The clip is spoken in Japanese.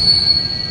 うん。